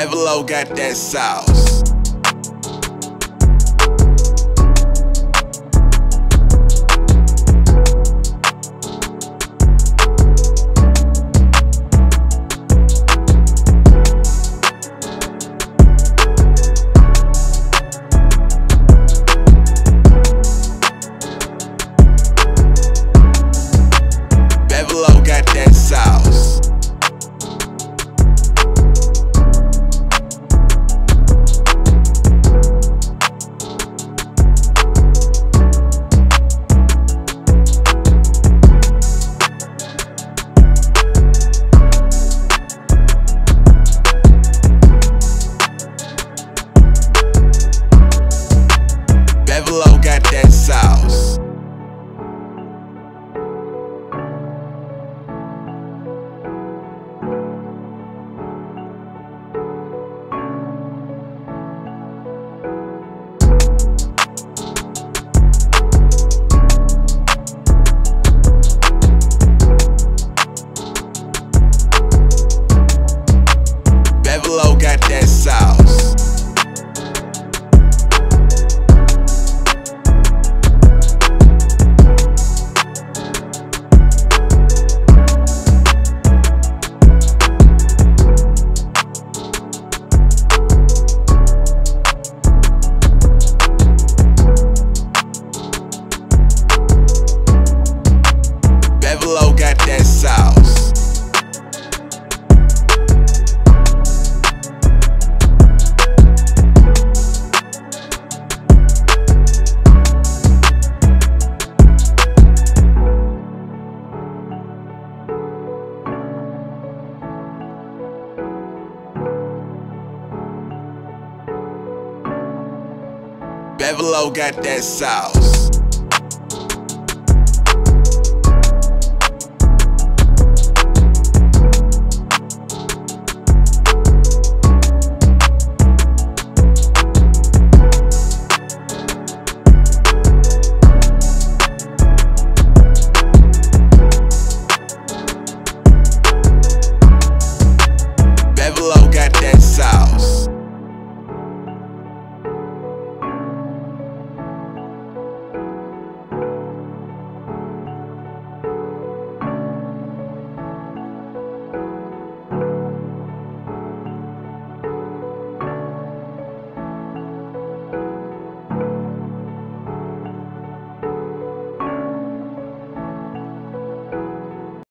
Bevelo got that sauce. Got that sauce. Bevelo got that sauce. Bevelo got that sauce.